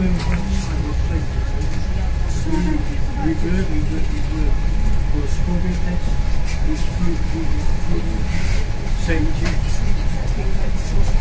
We good, we good, we good. For spoken text, it's fruitful, fruitful. Thank you.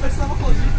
Так само ходить.